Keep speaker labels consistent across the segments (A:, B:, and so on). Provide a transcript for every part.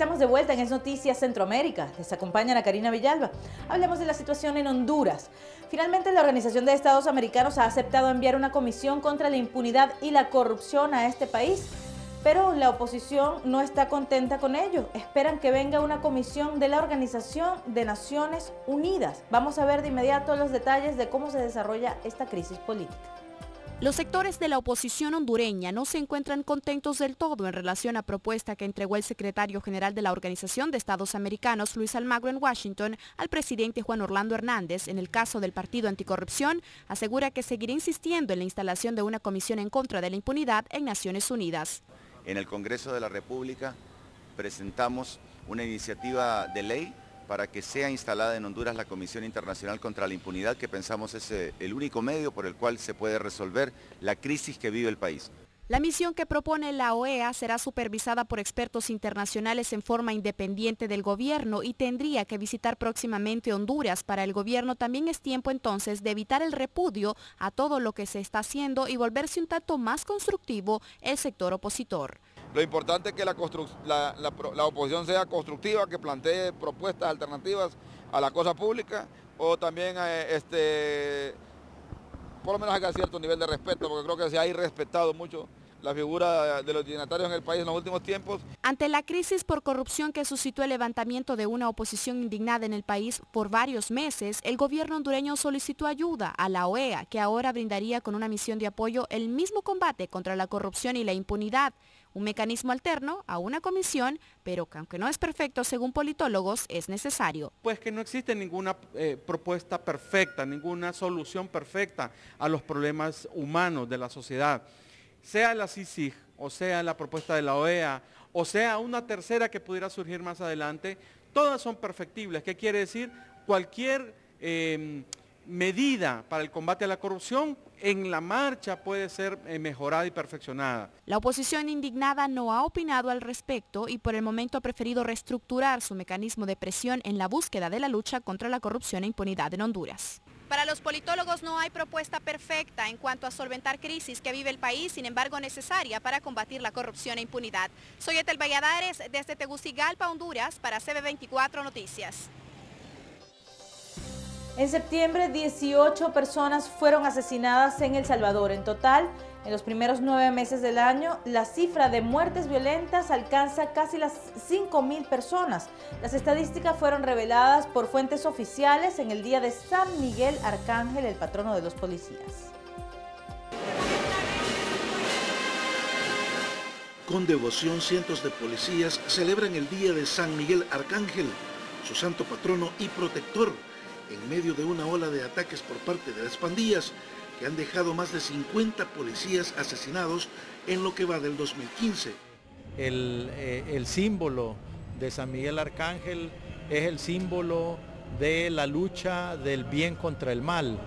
A: Estamos de vuelta en Es Noticias Centroamérica. Les acompaña Karina Villalba. Hablemos de la situación en Honduras. Finalmente, la Organización de Estados Americanos ha aceptado enviar una comisión contra la impunidad y la corrupción a este país. Pero la oposición no está contenta con ello. Esperan que venga una comisión de la Organización de Naciones Unidas. Vamos a ver de inmediato los detalles de cómo se desarrolla esta crisis política.
B: Los sectores de la oposición hondureña no se encuentran contentos del todo en relación a propuesta que entregó el secretario general de la Organización de Estados Americanos, Luis Almagro, en Washington, al presidente Juan Orlando Hernández en el caso del Partido Anticorrupción, asegura que seguirá insistiendo en la instalación de una comisión en contra de la impunidad en Naciones Unidas.
C: En el Congreso de la República presentamos una iniciativa de ley para que sea instalada en Honduras la Comisión Internacional contra la Impunidad, que pensamos es eh, el único medio por el cual se puede resolver la crisis que vive el país.
B: La misión que propone la OEA será supervisada por expertos internacionales en forma independiente del gobierno y tendría que visitar próximamente Honduras. Para el gobierno también es tiempo entonces de evitar el repudio a todo lo que se está haciendo y volverse un tanto más constructivo el sector opositor.
D: Lo importante es que la, oposición sea constructiva, que plantee propuestas alternativas a la cosa pública o también eh, este, por lo menos haya cierto nivel de respeto, porque creo que se ha irrespetado mucho la figura de los dignatarios en el país en los últimos tiempos.
B: Ante la crisis por corrupción que suscitó el levantamiento de una oposición indignada en el país por varios meses, el gobierno hondureño solicitó ayuda a la OEA, que ahora brindaría con una misión de apoyo el mismo combate contra la corrupción y la impunidad un mecanismo alterno a una comisión, pero que aunque no es perfecto según politólogos, es necesario.
E: Pues que no existe ninguna eh, propuesta perfecta, ninguna solución perfecta a los problemas humanos de la sociedad. Sea la CICIG, o sea la propuesta de la OEA, o sea una tercera que pudiera surgir más adelante, todas son perfectibles. ¿Qué quiere decir? Cualquier em, medida para el combate a la corrupción en la marcha puede ser eh, mejorada y perfeccionada.
B: La oposición indignada no ha opinado al respecto y por el momento ha preferido reestructurar su mecanismo de presión en la búsqueda de la lucha contra la corrupción e impunidad en Honduras. Para los politólogos no hay propuesta perfecta en cuanto a solventar crisis que vive el país, sin embargo necesaria para combatir la corrupción e impunidad. Soy Etel Valladares desde Tegucigalpa, Honduras, para CB24 Noticias.
A: En septiembre, 18 personas fueron asesinadas en El Salvador. En total, en los primeros nueve meses del año, la cifra de muertes violentas alcanza casi las 5.000 personas. Las estadísticas fueron reveladas por fuentes oficiales en el día de San Miguel Arcángel, el patrono de los policías.
F: Con devoción, cientos de policías celebran el día de San Miguel Arcángel, su santo patrono y protector en medio de una ola de ataques por parte de las pandillas que han dejado más de 50 policías asesinados en lo que va del 2015.
G: Eh, el, símbolo de San Miguel Arcángel es el símbolo de la lucha del bien contra el mal,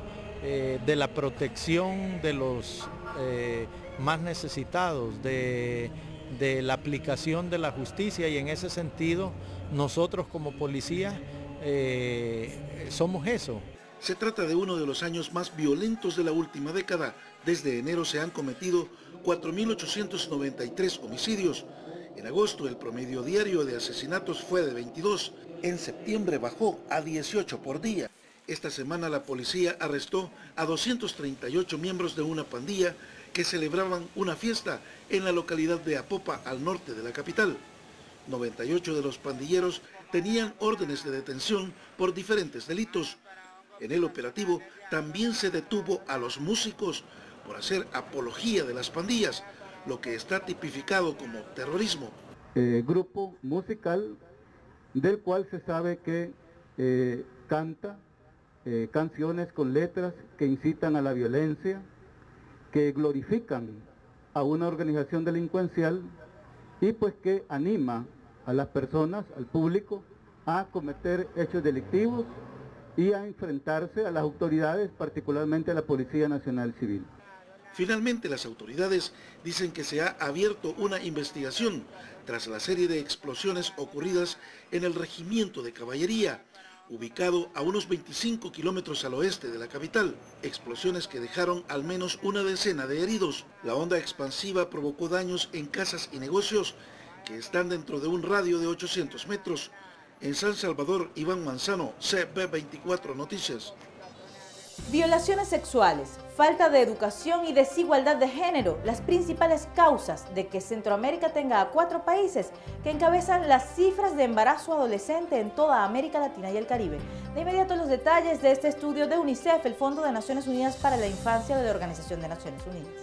G: eh, de la protección de los eh, más necesitados, de, la aplicación de la justicia y en ese sentido nosotros como policías eh, somos eso.
F: Se trata de uno de los años más violentos de la última década. Desde enero se han cometido 4.893 homicidios. En agosto el promedio diario de asesinatos fue de 22. En septiembre bajó a 18 por día. Esta semana la policía arrestó a 238 miembros de una pandilla que celebraban una fiesta en la localidad de Apopa, al norte de la capital. 98 de los pandilleros tenían órdenes de detención por diferentes delitos. En el operativo también se detuvo a los músicos por hacer apología de las pandillas, lo que está tipificado como terrorismo.
H: Eh, grupo musical del cual se sabe que eh, canta eh, canciones con letras que incitan a la violencia, que glorifican a una organización delincuencial y pues que anima a las personas, al público, a cometer hechos delictivos y a enfrentarse a las autoridades, particularmente a la Policía Nacional Civil.
F: Finalmente, las autoridades dicen que se ha abierto una investigación tras la serie de explosiones ocurridas en el regimiento de caballería, ubicado a unos 25 kilómetros al oeste de la capital. Explosiones que dejaron al menos una decena de heridos. La onda expansiva provocó daños en casas y negocios que están dentro de un radio de 800 metros. En San Salvador, Iván Manzano, CB24 Noticias.
A: Violaciones sexuales, falta de educación y desigualdad de género, las principales causas de que Centroamérica tenga a cuatro países que encabezan las cifras de embarazo adolescente en toda América Latina y el Caribe. De inmediato los detalles de este estudio de UNICEF, el Fondo de Naciones Unidas para la Infancia de la Organización de Naciones Unidas.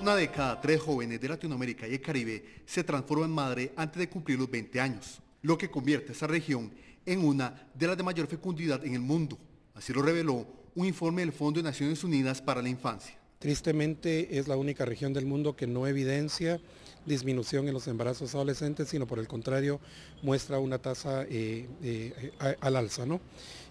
I: Una de cada tres jóvenes de Latinoamérica y el Caribe se transforma en madre antes de cumplir los 20 años, lo que convierte a esa región en una de las de mayor fecundidad en el mundo. Así lo reveló un informe del Fondo de Naciones Unidas para la Infancia.
J: Tristemente es la única región del mundo que no evidencia disminución en los embarazos adolescentes, sino por el contrario muestra una tasa eh, eh, al alza. ¿no?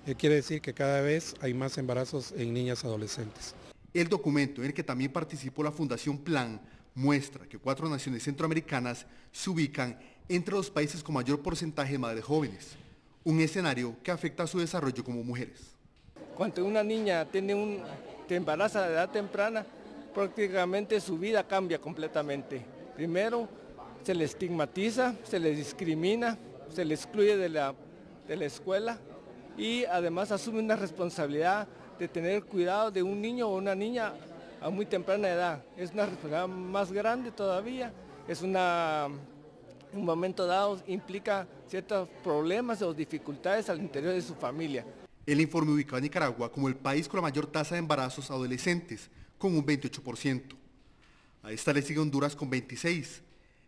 J: Eh, quiere decir que cada vez hay más embarazos en niñas adolescentes.
I: El documento en el que también participó la Fundación Plan muestra que cuatro naciones centroamericanas se ubican entre los países con mayor porcentaje de madres jóvenes, un escenario que afecta a su desarrollo como mujeres.
K: Cuando una niña tiene un, te embaraza de edad temprana, prácticamente su vida cambia completamente. Primero, se le estigmatiza, se le discrimina, se le excluye de la, de la escuela y además asume una responsabilidad de tener cuidado de un niño o una niña a muy temprana edad. Es una responsabilidad más grande todavía, es una, un momento dado implica ciertos problemas o dificultades al interior de su familia.
I: El informe ubica a Nicaragua como el país con la mayor tasa de embarazos adolescentes, con un 28%. A esta le sigue Honduras con 26%,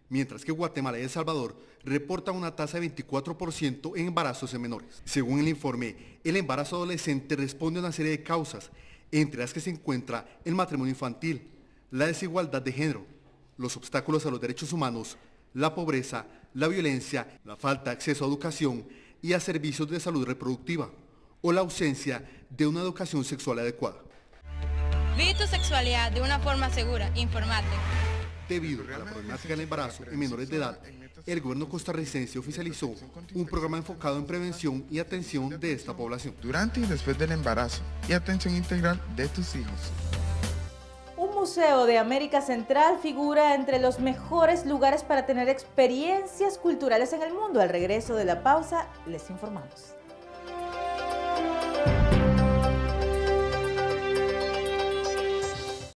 I: mientras que Guatemala y El Salvador reportan una tasa de 24% en embarazos en menores. Según el informe, el embarazo adolescente responde a una serie de causas, entre las que se encuentra el matrimonio infantil, la desigualdad de género, los obstáculos a los derechos humanos, la pobreza, la violencia, la falta de acceso a educación y a servicios de salud reproductiva o la ausencia de una educación sexual adecuada.
L: Vive tu sexualidad de una forma segura, informate.
I: Debido a la problemática del embarazo en menores de edad, el gobierno costarricense oficializó un programa enfocado en prevención y atención de esta población.
M: Durante y después del embarazo y atención integral de tus hijos.
A: Museo de América Central figura entre los mejores lugares para tener experiencias culturales en el mundo. Al regreso de la pausa, les informamos.